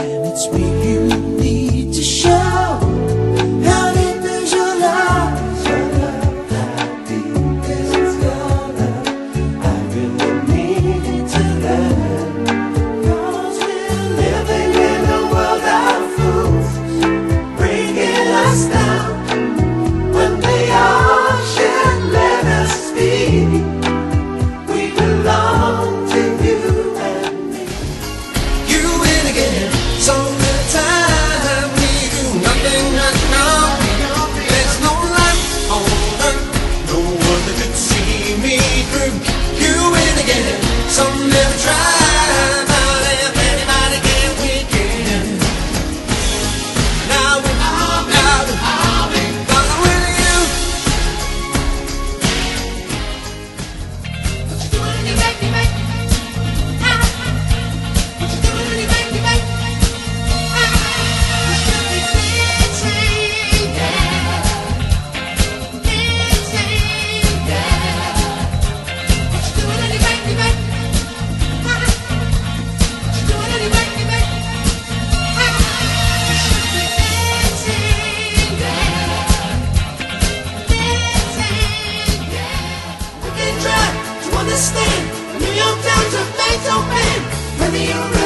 and it's you? Palestine, New York down to Beethoven, when the